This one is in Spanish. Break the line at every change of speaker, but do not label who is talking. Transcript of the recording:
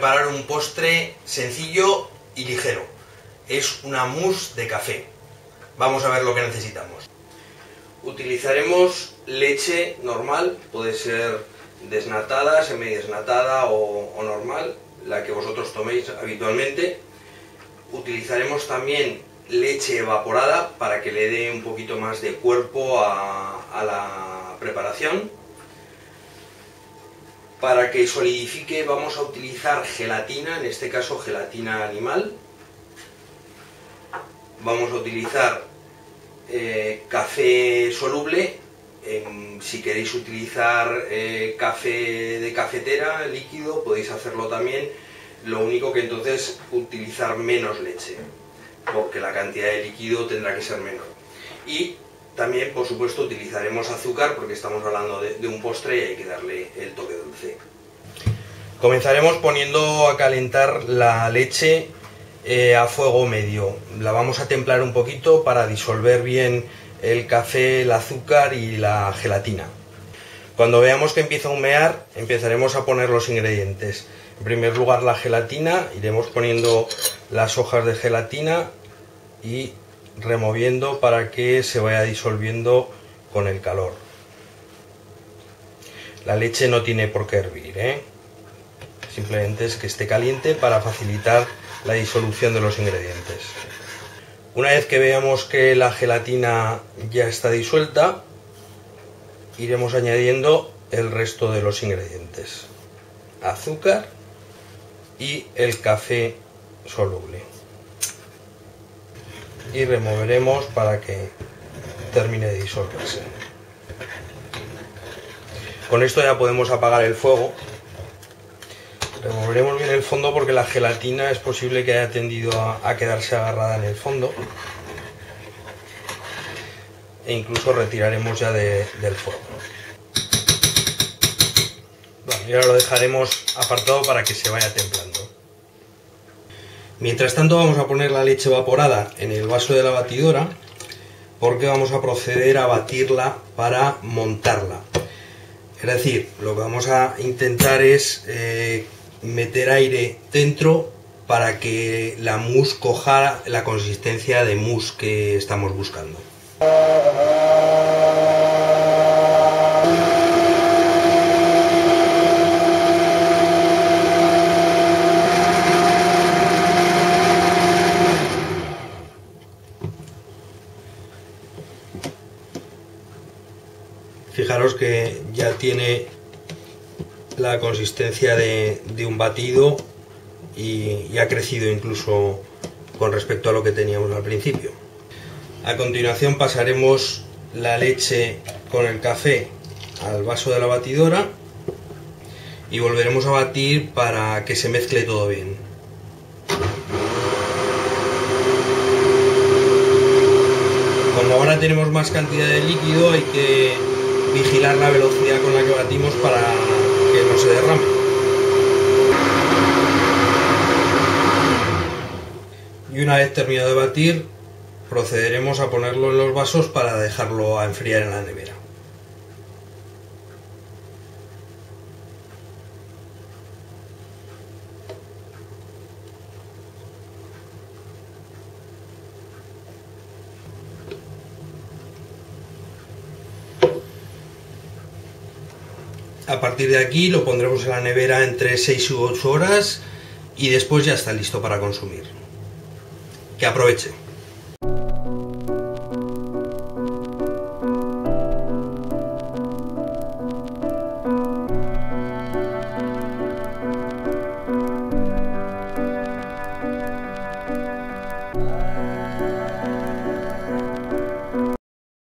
preparar un postre sencillo y ligero. Es una mousse de café. Vamos a ver lo que necesitamos. Utilizaremos leche normal, puede ser desnatada, semidesnatada o, o normal, la que vosotros toméis habitualmente. Utilizaremos también leche evaporada para que le dé un poquito más de cuerpo a la preparación. Para que solidifique vamos a utilizar gelatina, en este caso gelatina animal. Vamos a utilizar eh, café soluble, si queréis utilizar eh, café de cafetera líquido podéis hacerlo también, lo único que entonces utilizar menos leche, porque la cantidad de líquido tendrá que ser menor. Y también, por supuesto, utilizaremos azúcar porque estamos hablando de, un postre y hay que darle el toque dulce. Comenzaremos poniendo a calentar la leche eh, a fuego medio. La vamos a templar un poquito para disolver bien el café, el azúcar y la gelatina. Cuando veamos que empieza a humear, empezaremos a poner los ingredientes. En primer lugar la gelatina, iremos poniendo las hojas de gelatina y removiendo para que se vaya disolviendo con el calor. La leche no tiene por qué hervir, ¿eh? simplemente es que esté caliente para facilitar la disolución de los ingredientes. Una vez que veamos que la gelatina ya está disuelta, iremos añadiendo el resto de los ingredientes. Azúcar y el café soluble y removeremos para que termine de disolverse. Con esto ya podemos apagar el fuego. Removeremos bien el fondo porque la gelatina es posible que haya tendido a, quedarse agarrada en el fondo. E incluso retiraremos ya del fuego. Y ahora lo dejaremos apartado para que se vaya templando. Mientras tanto vamos a poner la leche evaporada en el vaso de la batidora porque vamos a proceder a batirla para montarla. Es decir, lo que vamos a intentar es eh, meter aire dentro para que la mousse coja la consistencia de mousse que estamos buscando. Fijaros que ya tiene la consistencia de, un batido y, ha crecido incluso con respecto a lo que teníamos al principio. A continuación pasaremos la leche con el café al vaso de la batidora y volveremos a batir para que se mezcle todo bien. Como ahora tenemos más cantidad de líquido hay que vigilar la velocidad con la que batimos para que no se derrame. Y una vez terminado de batir, procederemos a ponerlo en los vasos para dejarlo a enfriar en la nevera. A partir de aquí lo pondremos en la nevera entre 6 u 8 horas y después ya está listo para consumir. Que aproveche.